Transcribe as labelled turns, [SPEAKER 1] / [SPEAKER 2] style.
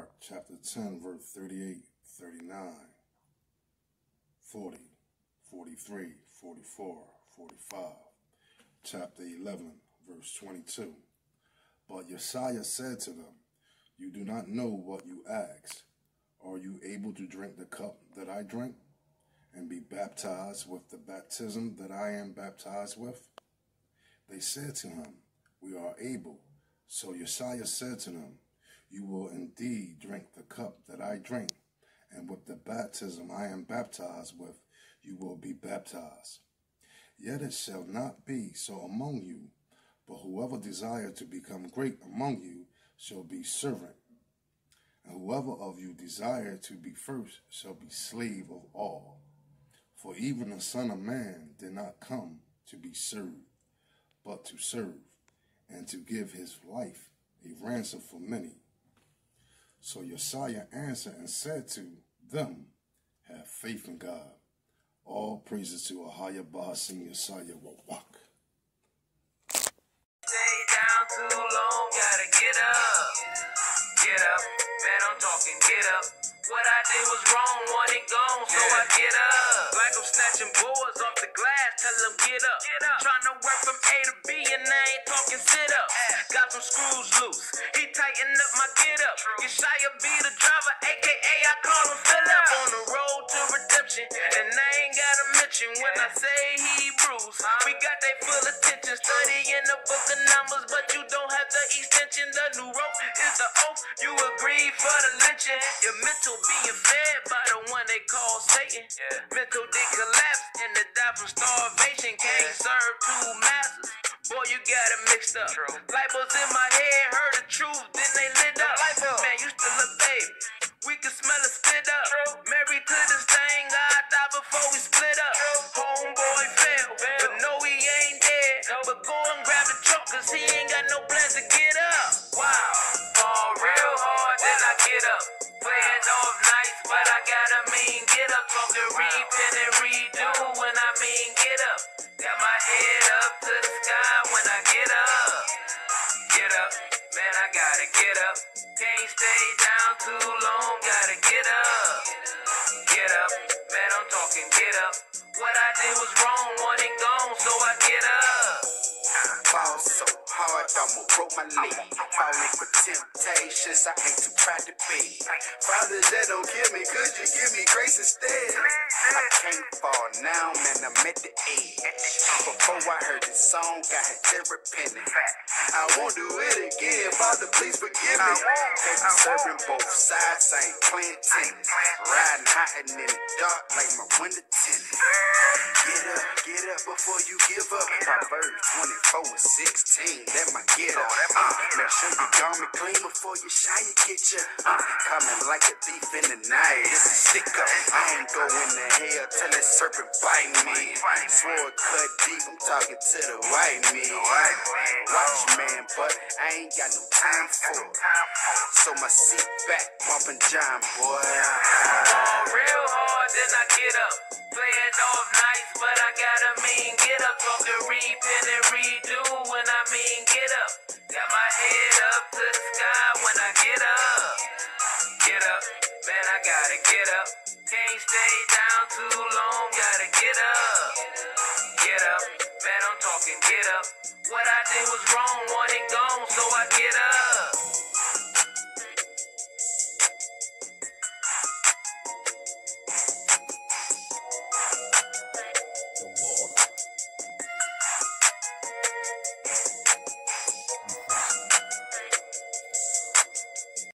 [SPEAKER 1] Mark chapter 10, verse 38, 39, 40, 43, 44, 45. Chapter 11, verse 22. But Yeshua said to them, You do not know what you ask. Are you able to drink the cup that I drink and be baptized with the baptism that I am baptized with? They said to him, We are able. So Yeshua said to them, You will indeed drink the cup that I drink, and with the baptism I am baptized with, you will be baptized. Yet it shall not be so among you, but whoever desire to become great among you shall be servant. And whoever of you desire to be first shall be slave of all. For even the Son of Man did not come to be served, but to serve, and to give his life a ransom for many. So Yeshua answered and said to them, Have faith in God. All praises to a higher boss in Josiah Wawak.
[SPEAKER 2] Down too long, gotta get up. Get up, man, I'm talking, get up. What I did was wrong, want it gone, so I get up. Like I'm snatching boards off the glass, tell them get up. Get up. Trying to work from A to B and I ain't talking sit up. Got some screws loose, he tightened up my get up. Yeshaya be the driver, aka I call him Philip. On the road to redemption, and I ain't gotta when I say Hebrews. We got they full attention, studying the book of numbers, but you don't have the extension. The new rope is the oath, you agree for the lynching. Your mental being fed by the one they call Satan. Mental did collapse and to die from starvation. Can't serve two masters. Boy, you got it mixed up. Light bulbs in my head, heard the truth, then they lit up. Man, you still a baby. We can smell it cause he ain't got no plans to get up. Wow, fall real hard, then I get up. Play it off nice, but I gotta mean get up. Talking repin and redo when I mean get up. Got my head up to the sky when I get up. Get up, man, I gotta get up. Can't stay down too long, gotta get up.
[SPEAKER 3] I'ma broke my leg. Falling for temptations, I ain't too proud to be. Fathers that don't kill me, could you give me grace instead? I can't fall now, man, I'm at the edge. Before I heard this song, I had to repent. it. I won't do it again, Father, please forgive me. Baby, serving both sides, I ain't playing tennis. Riding hot and in the dark like my window tennis. Get up, get up before you give up. Proverbs 24 and 16, that my get up. Uh, make sure you garment clean before you shy you get. Uh, coming like a thief in the night, it's is stick up. I ain't going to hell till that serpent bite me. Sword cut deep, I'm talking to the white me. Watch man, but I ain't got no time for it. So my seat back, bumping John, boy.
[SPEAKER 2] Fall real hard, then I get up. Play it off nice, but I gotta mean get up. Talking repin and redo when I mean get up. Got my head up to the sky when I get up. Get up, man, I gotta get up. Can't stay down too long, gotta get up. Get up, man, I'm talking get up. What I did was wrong, it gone, so I get up.